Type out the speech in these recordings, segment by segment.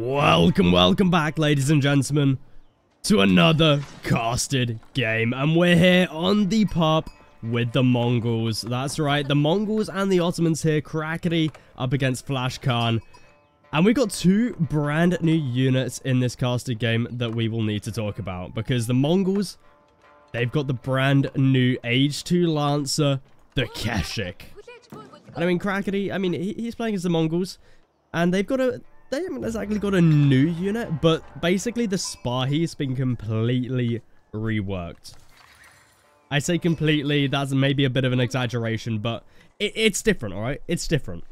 Welcome, welcome back, ladies and gentlemen, to another casted game. And we're here on the PUP with the Mongols. That's right, the Mongols and the Ottomans here, Crackety up against Flash Khan. And we've got two brand new units in this casted game that we will need to talk about. Because the Mongols, they've got the brand new Age 2 Lancer, the Keshik. And I mean, Crackety, I mean, he's playing as the Mongols. And they've got a, they haven't exactly got a new unit, but basically the Spahi's been completely reworked. I say completely, that's maybe a bit of an exaggeration, but it, it's different, alright? It's different.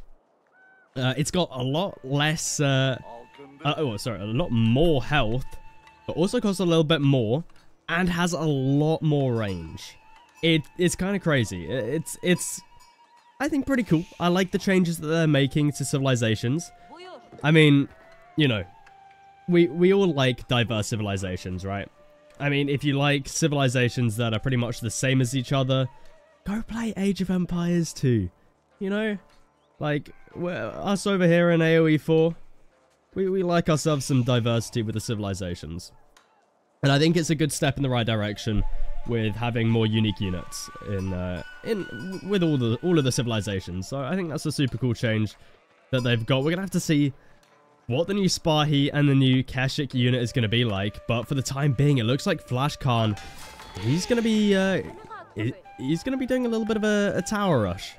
Uh, it's got a lot less, uh, uh, oh, sorry, a lot more health, but also costs a little bit more, and has a lot more range. It, it's kind of crazy. It's, it's, I think pretty cool. I like the changes that they're making to civilizations. I mean, you know, we we all like diverse civilizations, right? I mean, if you like civilizations that are pretty much the same as each other, go play Age of Empires 2. You know? Like, us over here in AoE 4, we, we like ourselves some diversity with the civilizations. And I think it's a good step in the right direction with having more unique units in uh, in with all the all of the civilizations. So I think that's a super cool change that they've got. We're going to have to see what the new Spahi and the new Keshik unit is going to be like. But for the time being, it looks like Flash Khan, he's going to be, uh, he's going to be doing a little bit of a, a tower rush.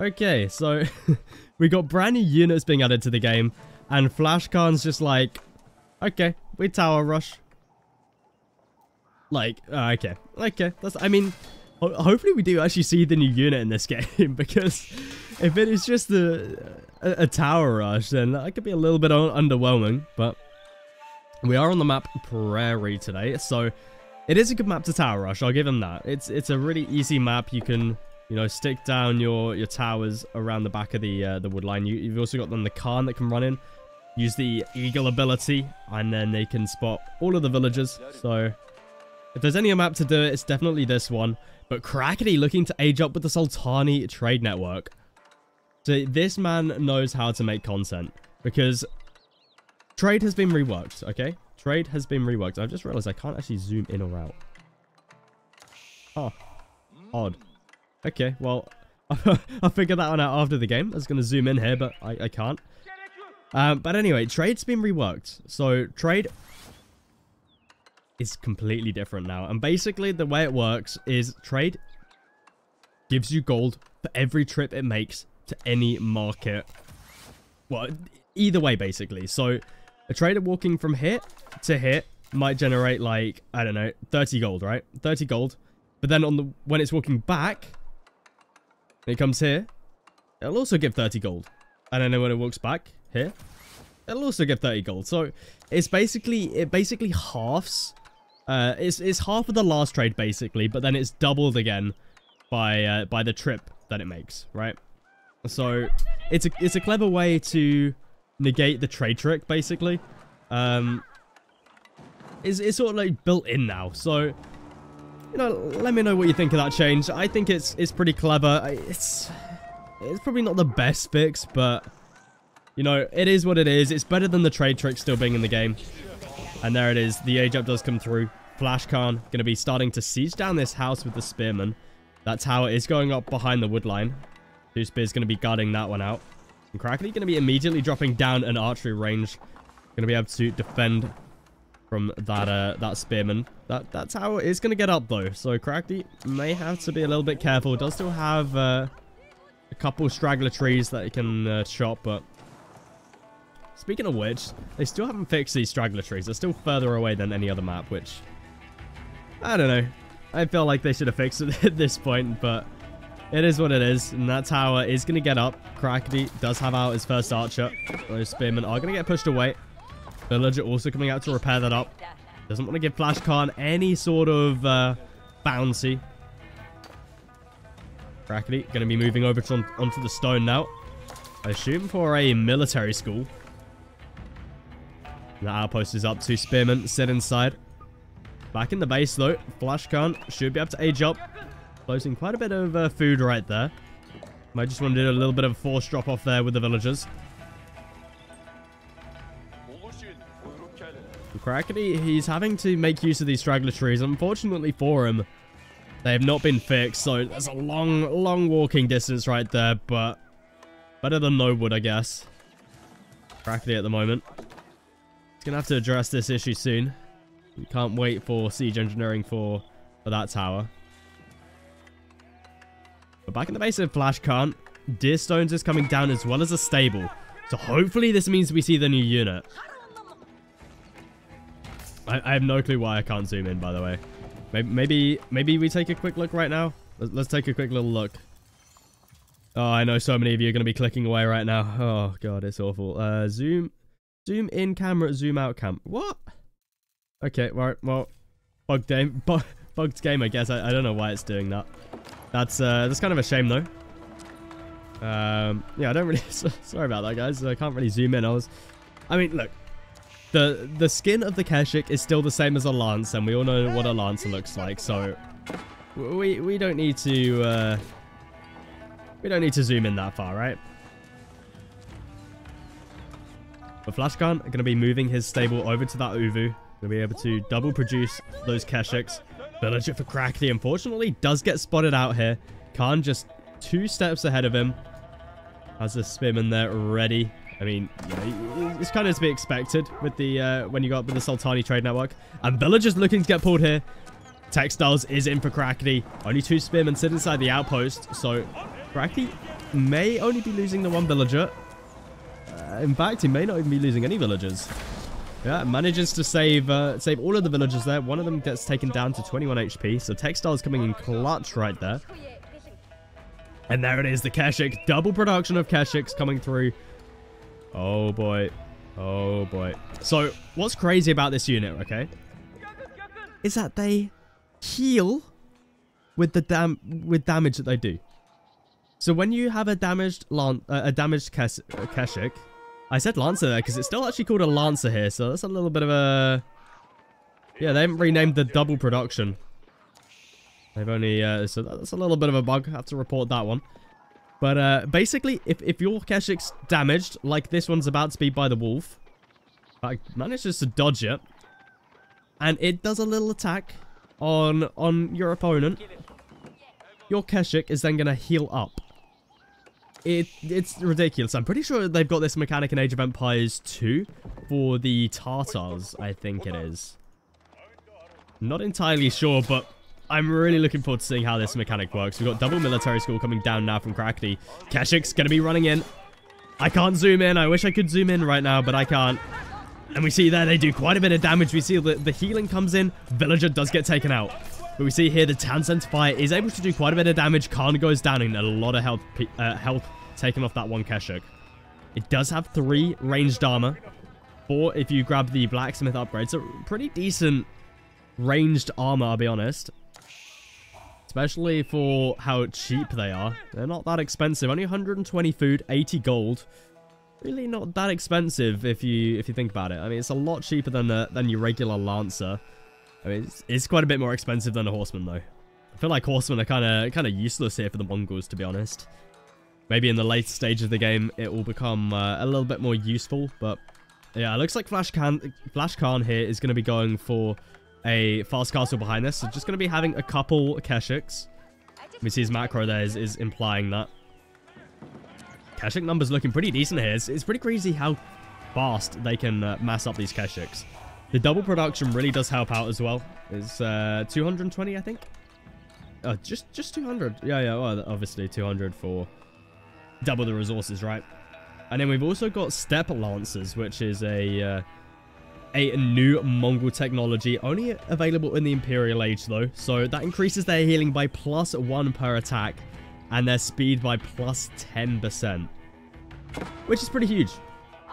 Okay, so we got brand new units being added to the game. And Flash Khan's just like, okay, we tower rush. Like, uh, okay, okay. That's, I mean, ho hopefully we do actually see the new unit in this game because if it is just a, a, a, tower rush, then that could be a little bit underwhelming, but we are on the map Prairie today, so it is a good map to tower rush, I'll give him that. It's it's a really easy map, you can, you know, stick down your, your towers around the back of the uh, the wood line. You, you've also got them the Khan that can run in, use the Eagle ability, and then they can spot all of the villagers, so... If there's any map to do it, it's definitely this one. But Crackety looking to age up with the Sultanhani trade network. So this man knows how to make content because trade has been reworked, okay? Trade has been reworked. I've just realized I can't actually zoom in or out. Oh, odd. Okay, well, I'll figure that one out after the game. I was going to zoom in here, but I, I can't. Um, but anyway, trade's been reworked. So trade is completely different now. And basically the way it works is trade gives you gold for every trip it makes to any market. Well, either way, basically. So a trader walking from here to here might generate like, I don't know, 30 gold, right? 30 gold. But then on the when it's walking back, it comes here, it'll also give 30 gold. And then when it walks back here, it'll also give 30 gold. So it's basically, it basically halves. Uh, it's, it's half of the last trade basically, but then it's doubled again by, uh, by the trip that it makes, right? So it's a it's a clever way to negate the trade trick, basically. Um, it's, it's sort of like built in now. So, you know, let me know what you think of that change. I think it's it's pretty clever. It's it's probably not the best fix, but you know, it is what it is. It's better than the trade trick still being in the game. And there it is. The age up does come through. Flash Khan going to be starting to siege down this house with the spearman. That's how it is going up behind the wood line. Two Spear's going to be guarding that one out. And Crackety going to be immediately dropping down an archery range. Going to be able to defend from that uh, that Spearman. That That's how it is going to get up, though. So Crackety may have to be a little bit careful. Does still have uh, a couple straggler trees that he can uh, chop, but... Speaking of which, they still haven't fixed these straggler trees. They're still further away than any other map, which... I don't know. I feel like they should have fixed it at this point, but... It is what it is, and that tower is going to get up. Crackety does have out his first archer. Those spearmen are going to get pushed away. Villager also coming out to repair that up. Doesn't want to give Flash Khan any sort of uh, bouncy. Crackety going to be moving over to, onto the stone now. I assume for a military school. The outpost is up. Two spearmen sit inside. Back in the base, though. Flash Khan should be able to age up. Closing quite a bit of uh, food right there. Might just want to do a little bit of a force drop off there with the villagers. Krakeny, he's having to make use of these straggler trees. Unfortunately for him, they have not been fixed, so there's a long, long walking distance right there, but better than no wood, I guess. Krakeny at the moment. He's going to have to address this issue soon. We can't wait for siege engineering for, for that tower. But back in the base of Flash Khan, Deerstones is coming down as well as a stable. So hopefully this means we see the new unit. I, I have no clue why I can't zoom in, by the way. Maybe, maybe, maybe we take a quick look right now. Let's, let's take a quick little look. Oh, I know so many of you are going to be clicking away right now. Oh, God, it's awful. Uh, zoom, zoom in camera, zoom out cam. What? Okay, well, well, bugged game, bu bugged game, I guess. I, I don't know why it's doing that. That's, uh, that's kind of a shame, though. Um, yeah, I don't really, sorry about that, guys. I can't really zoom in. I was, I mean, look, the the skin of the Keshik is still the same as a lance, and we all know what a lancer looks like, so we we don't need to uh, we don't need to zoom in that far, right? But Flashkhan are going to be moving his stable over to that Ovoo. Going to be able to double produce those Keshiks. Villager for Krakeny, unfortunately, does get spotted out here. Khan just two steps ahead of him. Has a Spearman there ready. I mean, it's kind of to be expected with the uh, when you got with the Sultanhani trade network. And Villager's looking to get pulled here. Textiles is in for Krakeny. Only two spearmen sit inside the outpost, so Krakeny may only be losing the one villager. Uh, in fact, he may not even be losing any villagers. Yeah, manages to save uh, save all of the villagers there. One of them gets taken down to 21 HP, so Textiles coming in clutch right there. And there it is, the Keshik. Double production of Keshiks coming through. Oh boy. Oh boy. So, what's crazy about this unit, okay? Is that they heal with the dam with damage that they do. So when you have a damaged lan uh, a damaged Kes Keshik, I said Lancer there because it's still actually called a Lancer here, so that's a little bit of a... Yeah, they haven't renamed the double production. They've only, uh, so that's a little bit of a bug. I have to report that one. But uh, basically, if, if your Keshik's damaged, like this one's about to be by the wolf, I manages to dodge it, and it does a little attack on on your opponent, your Keshik is then going to heal up. It It's ridiculous. I'm pretty sure they've got this mechanic in Age of Empires 2 for the Tartars, I think it is. Not entirely sure, but I'm really looking forward to seeing how this mechanic works. We've got double military school coming down now from Krakeny. Keshik's going to be running in. I can't zoom in. I wish I could zoom in right now, but I can't. And we see there they do quite a bit of damage. We see that the healing comes in. Villager does get taken out. But we see here the Tanzant Fire is able to do quite a bit of damage. Khan goes down and a lot of health, uh, health taken off that one Keshik. It does have three ranged armor. Four if you grab the blacksmith upgrade. So pretty decent ranged armor, I'll be honest. Especially for how cheap they are. They're not that expensive. Only 120 food, 80 gold. Really not that expensive if you if you think about it. I mean, it's a lot cheaper than uh, than your regular Lancer. I mean, it's, it's quite a bit more expensive than a Horseman, though. I feel like Horsemen are kind of kind of useless here for the Mongols, to be honest. Maybe in the later stage of the game, it will become uh, a little bit more useful, but yeah, it looks like Flash Khan, Flash Khan here is going to be going for a fast castle behind this. So just going to be having a couple Keshiks. We see his macro there is, is implying that. Keshik numbers looking pretty decent here. It's, it's pretty crazy how fast they can uh, mass up these Keshiks. The double production really does help out as well. It's uh, 220, I think. Oh, just just 200. Yeah, yeah. Well, obviously 200 for double the resources, right? And then we've also got Steppe Lancers, which is a uh, a new Mongol technology, only available in the Imperial Age though, so that increases their healing by plus 1 per attack, and their speed by plus 10%. Which is pretty huge.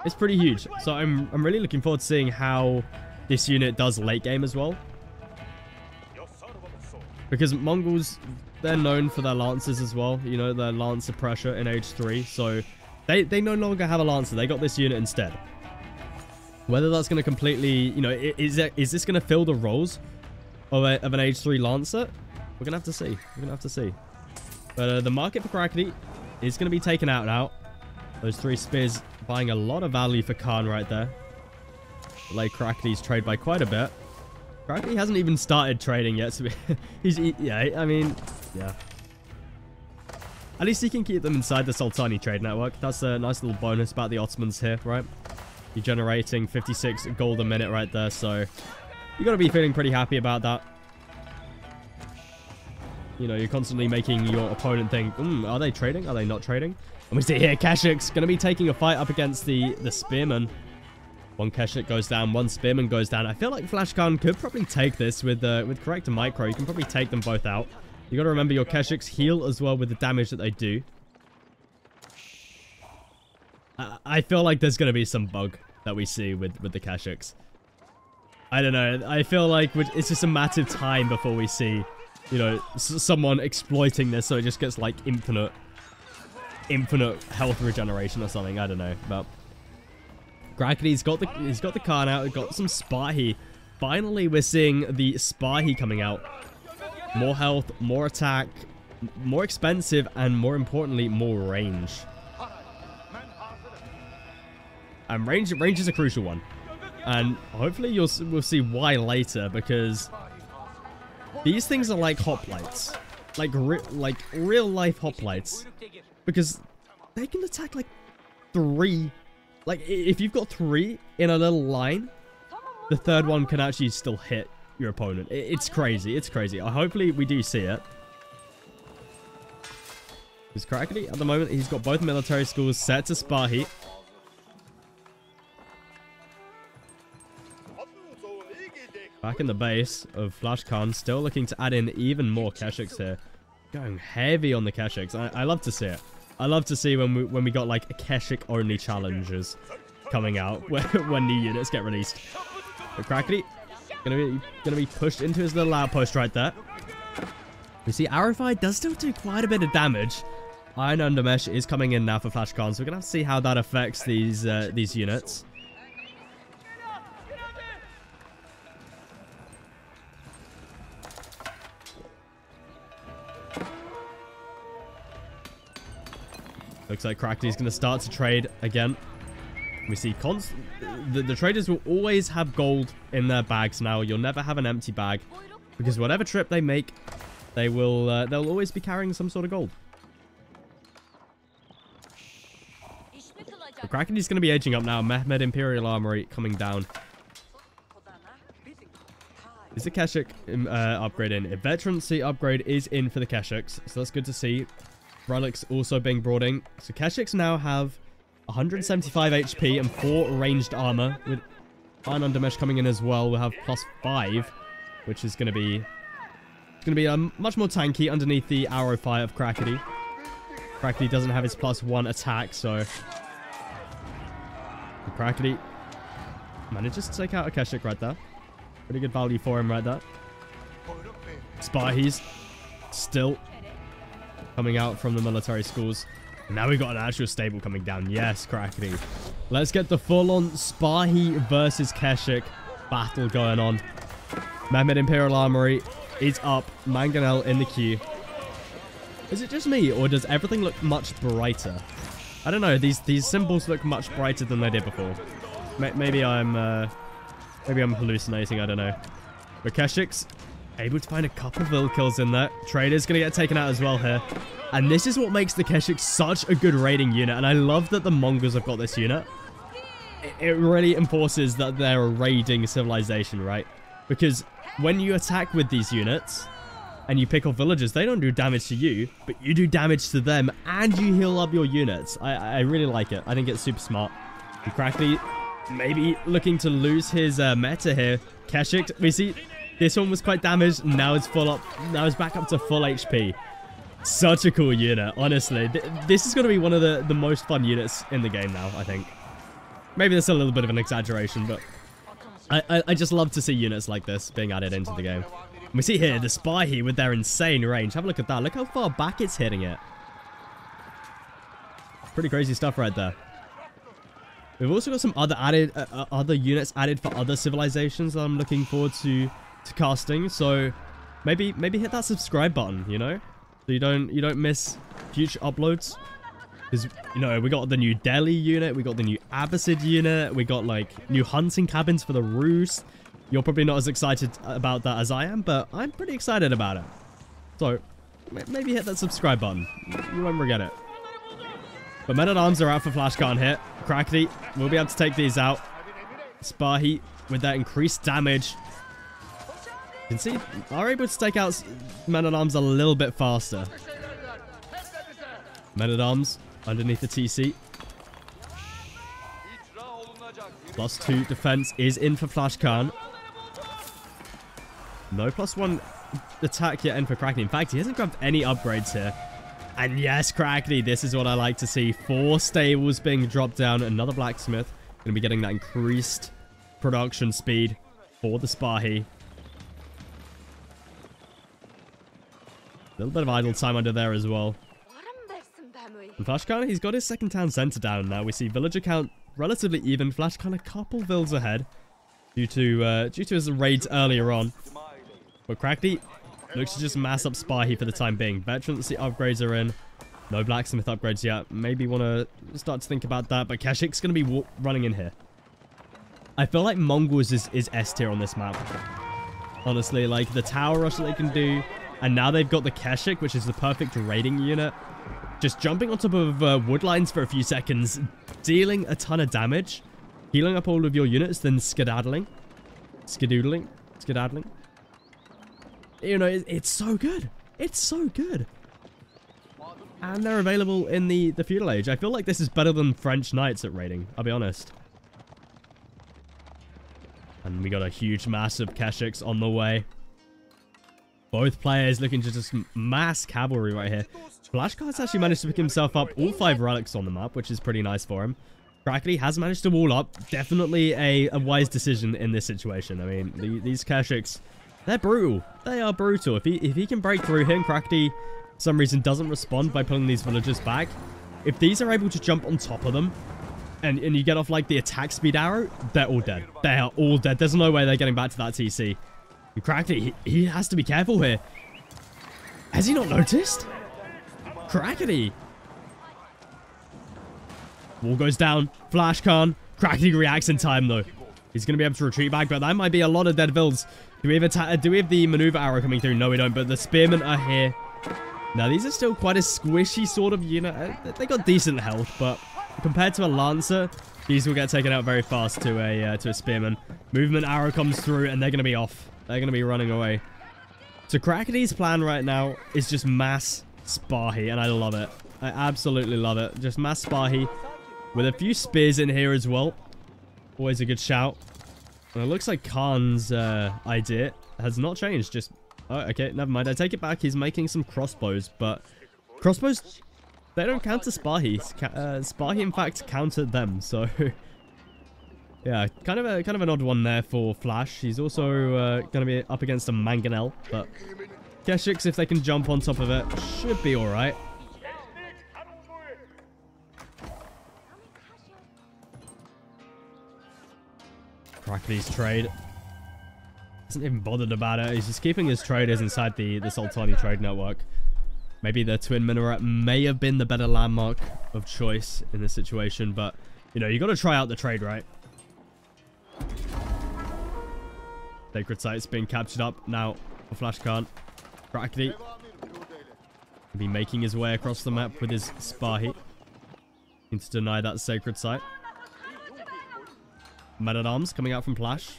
It's pretty huge, so I'm, I'm really looking forward to seeing how this unit does late game as well. Because Mongols, they're known for their lances as well, you know, their lancer pressure in Age 3, so they, they no longer have a lancer, they got this unit instead. Whether that's going to completely, you know, is, that, is this going to fill the roles of, a, of an Age 3 Lancer? We're going to have to see. We're going to have to see. But uh, the market for Krakeny is going to be taken out now. Those three spears buying a lot of value for Khan right there. Delay Crackly's trade by quite a bit. Crackly hasn't even started trading yet, so he's, yeah, I mean, yeah. At least he can keep them inside the Sultanhani trade network. That's a nice little bonus about the Ottomans here, right? You're generating 56 gold a minute right there, so you got to be feeling pretty happy about that. You know, you're constantly making your opponent think, mm, are they trading? Are they not trading? And we see here, Keshik's going to be taking a fight up against the, the Spearman. One Keshik goes down, one Spearman goes down. I feel like Flash Khan could probably take this with uh, with correct micro. You can probably take them both out. You got to remember your Keshiks heal as well with the damage that they do. I, I feel like there's going to be some bug that we see with, with the Keshiks. I don't know. I feel like it's just a matter of time before we see you know, someone exploiting this so it just gets like infinite, infinite health regeneration or something. I don't know, but Crackety's got the he's got the card out. Got some Spahi. Finally, we're seeing the Spahi coming out. More health, more attack, more expensive, and more importantly, more range. And range range is a crucial one, and hopefully you'll we'll see why later because these things are like hoplites. Like, re like real life hoplites. Because they can attack like three. Like, if you've got three in a little line, the third one can actually still hit your opponent. It's crazy. It's crazy. Uh, hopefully we do see it. Is Crackety at the moment, he's got both military schools set to Spahi. Back in the base of Flash Khan, still looking to add in even more Keshiks here. Going heavy on the Keshiks. I, I love to see it. I love to see when we when we got like Keshik only challenges coming out when, when new units get released. But Crackety gonna be gonna be pushed into his little outpost right there. You see, Arify does still do quite a bit of damage. Iron Undermesh is coming in now for Flash Khan, so we're gonna have to see how that affects these uh, these units. Looks like Crackley's going to start to trade again. We see const the, the traders will always have gold in their bags now. You'll never have an empty bag because whatever trip they make, they will uh, they'll always be carrying some sort of gold. The Kraken is going to be aging up now. Mehmed Imperial Armory coming down. Is the Keshik um, uh, upgrade in? A veterancy upgrade is in for the Keshiks, so that's good to see. Relics also being brought in. So Keshiks now have 175 HP and 4 ranged armor. With Iron Undermesh coming in as well, we'll have plus 5, which is going to be going to be um, much more tanky underneath the arrow fire of Crackety. Crackety doesn't have his plus 1 attack, so... Crackety manages to take out a Keshik right there. Pretty good value for him right there. Spahi's still coming out from the military schools. Now we've got an actual stable coming down. Yes, Crackety. Let's get the full-on Spahi versus Keshik battle going on. Mehmed Imperial Armory is up. Mangonel in the queue. Is it just me, or does everything look much brighter? I don't know. These these symbols look much brighter than they did before. maybe I'm uh, maybe I'm hallucinating. I don't know. But Keshik's Able to find a couple of kills in there. Trader's going to get taken out as well here. And this is what makes the Keshik such a good raiding unit. And I love that the Mongols have got this unit. It really enforces that they're a raiding civilization, right? Because when you attack with these units and you pick off villagers, they don't do damage to you, but you do damage to them and you heal up your units. I, I really like it. I think it's super smart. And Crackly maybe looking to lose his uh, meta here. Keshik, we see this one was quite damaged. Now it's full up. Now it's back up to full HP. Such a cool unit, honestly. This is going to be one of the, the most fun units in the game now, I think. Maybe that's a little bit of an exaggeration, but I, I, I just love to see units like this being added into the game. we see here the Spahi with their insane range. Have a look at that. Look how far back it's hitting it. Pretty crazy stuff right there. We've also got some other added uh, uh other units added for other civilizations that I'm looking forward to to casting. So maybe maybe hit that subscribe button, you know? So you don't you don't miss future uploads. Because, you know, we got the new Delhi unit, we got the new Abbasid unit, we got, like, new hunting cabins for the Rus. You're probably not as excited about that as I am, but I'm pretty excited about it. So, maybe hit that subscribe button. You won't regret it. But men-at-arms are out for Flash Khan here. Crackety will be able to take these out. Spahi, with that increased damage, you can see, are able to take out men-at-arms a little bit faster. Men-at-arms underneath the TC. Plus two defense is in for Flash Khan. No plus one attack yet in for Crackney. In fact, he hasn't grabbed any upgrades here. And yes, Crackney, this is what I like to see. Four stables being dropped down. Another blacksmith. Going to be getting that increased production speed for the Spahi. A little bit of idle time under there as well. And Flash he's got his second town center down now. We see villager count relatively even. Flash Khan a couple vills ahead due to uh, due to his raids earlier on. But Crackney looks to just mass up Spahi for the time being. Veterancy upgrades are in. No blacksmith upgrades yet. Maybe want to start to think about that. But Keshik's going to be running in here. I feel like Mongols is, is S tier on this map. Honestly, like the tower rush that they can do. And now they've got the Keshik, which is the perfect raiding unit. Just jumping on top of uh, wood lines for a few seconds, dealing a ton of damage, healing up all of your units, then skedaddling. Skedoodling. Skedaddling you know, it, it's so good. It's so good. And they're available in the, the feudal age. I feel like this is better than French knights at raiding, I'll be honest. And we got a huge mass of Keshiks on the way. Both players looking to just mass cavalry right here. Flash Khan's actually managed to pick himself up all five relics on the map, which is pretty nice for him. Crackety has managed to wall up. Definitely a, a wise decision in this situation. I mean, the, these Keshiks they're brutal. They are brutal. If he if he can break through him, Crackety, for some reason, doesn't respond by pulling these villagers back. If these are able to jump on top of them, and, and you get off, like, the attack speed arrow, they're all dead. They are all dead. There's no way they're getting back to that TC. And Crackety, he, he has to be careful here. Has he not noticed? Crackety. Wall goes down. Flash Khan. Crackety reacts in time, though. He's going to be able to retreat back, but that might be a lot of dead vills. Do we have a do we have the maneuver arrow coming through? No, we don't. But the spearmen are here. Now, these are still quite a squishy sort of unit. Uh, they got decent health, but compared to a lancer, these will get taken out very fast to a uh, to a spearman. Movement arrow comes through, and they're going to be off. They're going to be running away. So Crackety's plan right now is just mass Spahi, and I love it. I absolutely love it. Just mass Spahi with a few spears in here as well. Always a good shout. Well, it looks like Khan's uh, idea has not changed. Just, oh, okay, never mind. I take it back. He's making some crossbows, but crossbows, they don't counter Spahi. Uh, Spahi, in fact, countered them. So, yeah, kind of a kind of an odd one there for Flash. He's also uh, going to be up against a Mangonel, but Keshiks, if they can jump on top of it, should be all right. Crackety's trade. Isn't even bothered about it. He's just keeping his traders inside the, the Sultanhani trade network. Maybe the Twin Minaret may have been the better landmark of choice in this situation, but, you know, you got to try out the trade, right? Sacred site's been captured up now Flash Khan. Crackety be making his way across the map with his Spahi. Needs to deny that Sacred Site. Men-at-Arms coming out from Flash.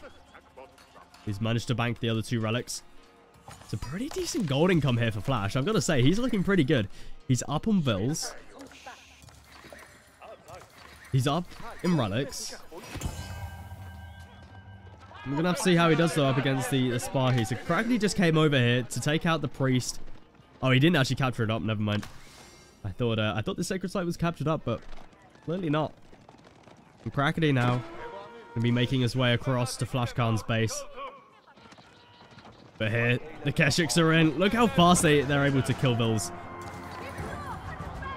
He's managed to bank the other two relics. It's a pretty decent gold income here for Flash. I've got to say, he's looking pretty good. He's up on Vills. He's up in relics. We're going to have to see how he does, though, up against the, the Spahi. So Crackety just came over here to take out the Priest. Oh, he didn't actually capture it up. Never mind. I thought uh, I thought the Sacred Site was captured up, but clearly not. And now Gonna be making his way across to Flash Khan's base. But here, the Keshiks are in. Look how fast they, they're able to kill Vills.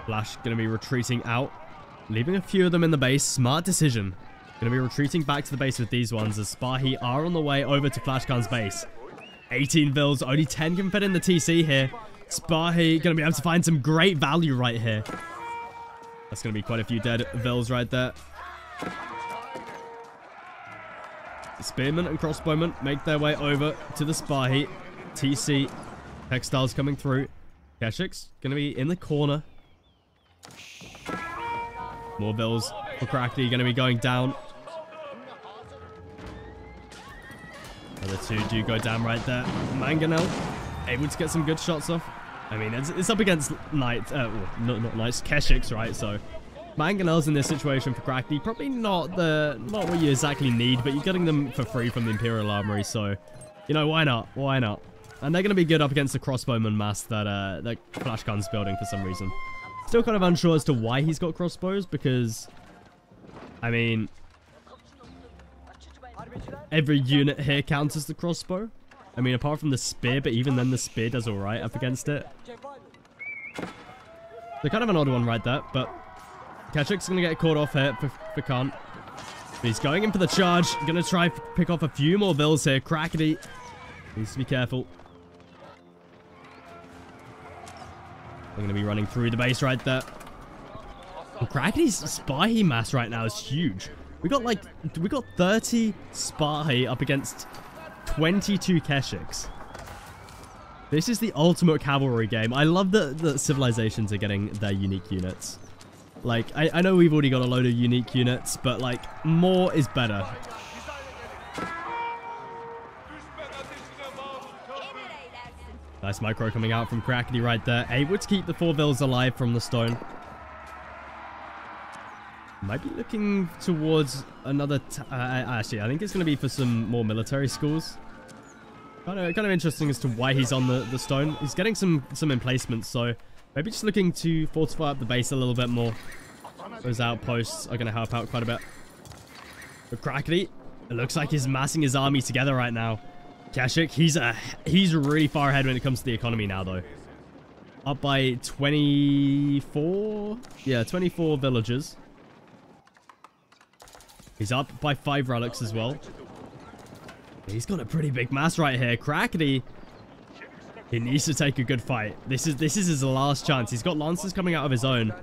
Flash gonna be retreating out. Leaving a few of them in the base. Smart decision. Gonna be retreating back to the base with these ones as Spahi are on the way over to Flash Khan's base. 18 Vills, only 10 can fit in the TC here. Spahi gonna be able to find some great value right here. That's going to be quite a few dead Vils right there. Spearmen and crossbowmen make their way over to the Spahi. TC. Textiles coming through. Keshik's going to be in the corner. More Vils for Crackly going to be going down. The two do go down right there. Mangonel able to get some good shots off. I mean, it's, it's up against Knight, uh, well, not, not Knights, Keshiks, right? So Mangonel's in this situation for Crackly, probably not the not what you exactly need, but you're getting them for free from the Imperial Armory, so, you know, why not? Why not? And they're going to be good up against the crossbowman mass that, uh, that Flash Khan's building for some reason. Still kind of unsure as to why he's got crossbows, because, I mean, every unit here counts as the crossbow. I mean, apart from the spear, but even then the spear does alright up against it. They're kind of an odd one right there, but Keshik's going to get caught off here for, for Khan. But he's going in for the charge. Going to try pick off a few more Vils here. Crackety needs to be careful. They're going to be running through the base right there. Crackety's Spahi mass right now is huge. We got like, we got 30 Spahi up against 22 Keshiks. This is the ultimate cavalry game. I love that the civilizations are getting their unique units. Like, I, I know we've already got a load of unique units, but like, more is better. Nice micro coming out from Crackety right there. Able to keep the four Vils alive from the stone. Might be looking towards another... Uh, actually, I think it's going to be for some more military schools. Kind of, kind of interesting as to why he's on the, the stone. He's getting some, some emplacements, so maybe just looking to fortify up the base a little bit more. Those outposts are going to help out quite a bit. But Crackety, it looks like he's massing his army together right now. Keshik, he's a, he's really far ahead when it comes to the economy now, though. Up by 24? Yeah, 24 villagers. He's up by five relics as well. He's got a pretty big mass right here. Crackety. He needs to take a good fight. This is this is his last chance. He's got Lancers coming out of his own.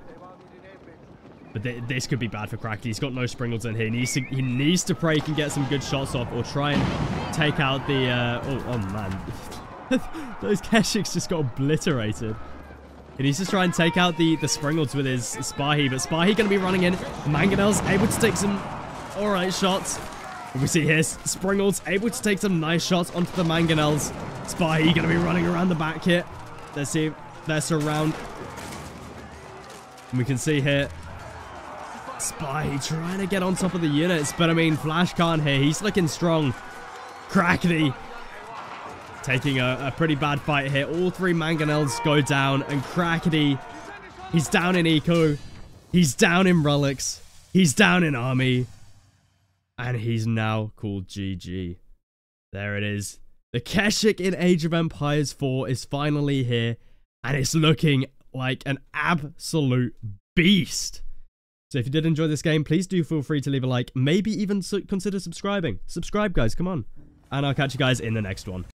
But th this could be bad for Crackety. He's got no Springalds in here. He needs to, he needs to pray he can get some good shots off or try and take out the... Uh, oh, oh, man. Those Keshiks just got obliterated. He needs to try and take out the, the Springalds with his Spahi, but Spahi going to be running in. Mangonel's able to take some alright shots. We see here Springalds able to take some nice shots onto the Mangonels. Spahi going to be running around the back here. Let's see their surround. And we can see here Spy trying to get on top of the units, but I mean, Flash Khan here, he's looking strong. Crackety taking a, a, pretty bad fight here. All three Mangonels go down, and Crackety, he's down in Eco, he's down in Relics, he's down in Army, and he's now called GG. There it is. The Keshik in Age of Empires 4 is finally here, and it's looking like an absolute beast. So if you did enjoy this game, please do feel free to leave a like, maybe even consider subscribing. Subscribe, guys, come on. And I'll catch you guys in the next one.